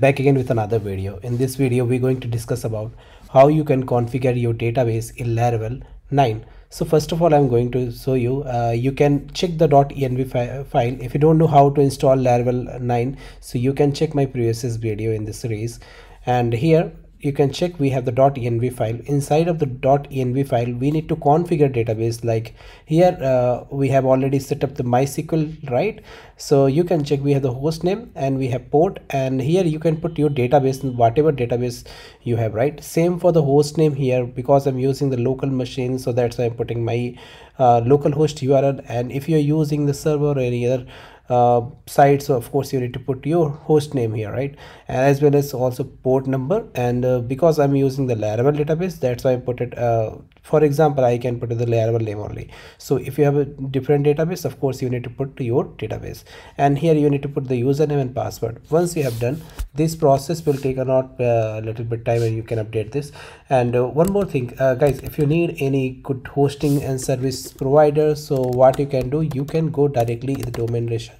back again with another video. In this video we're going to discuss about how you can configure your database in laravel 9 so first of all i'm going to show you uh, you can check the .env fi file. If you don't know how to install laravel 9 so you can check my previous video in this series and here you can check we have the .env file. Inside of the .env file we need to configure database. Like here uh, we have already set up the mysql right? So you can check we have the host name and we have port. And here you can put your database whatever database you have right? Same for the host name here because i'm using the local machine. So that's why i'm putting my uh, local host url and if you're using the server or any other uh, site. So of course you need to put your host name here right? As well as also port number. And uh, because i'm using the laravel database that's why i put it uh, for example i can put the laravel name only. So if you have a different database of course you need to put your database. And here you need to put the username and password. Once you have done this process will take a not uh, little bit time and you can update this. And uh, one more thing uh, guys if you need any good hosting and service provider so what you can do you can go directly in the domainracer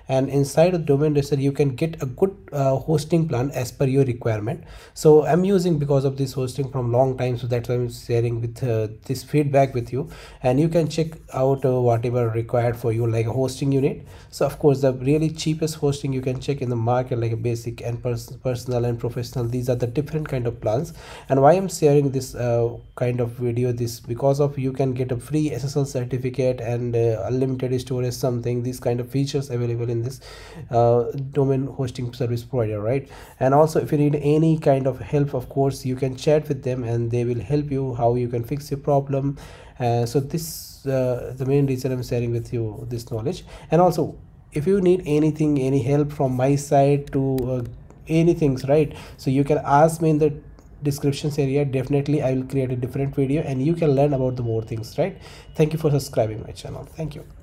and inside the domainracer you can get a good uh, hosting plan as per your requirement. So i'm using because of this hosting from long time so that's why i'm sharing with uh, this feedback with you. And you can check out uh, whatever required for you like a hosting unit. So of course the really cheapest hosting you can check in the market like a basic and pers personal and professional. These are the different kind of plans. And why i'm sharing this uh, kind of video this because of you can get a free ssl certificate and uh, unlimited storage something these kind of features available in this uh, domain hosting service provider right? And also if you need any kind of help of course you can chat with them and they will help you how you can fix your problem. Uh, so this uh, the main reason i'm sharing with you this knowledge. And also if you need anything any help from my side to uh, anything right? So you can ask me in the descriptions area. Definitely i will create a different video and you can learn about the more things right? Thank you for subscribing my channel. Thank you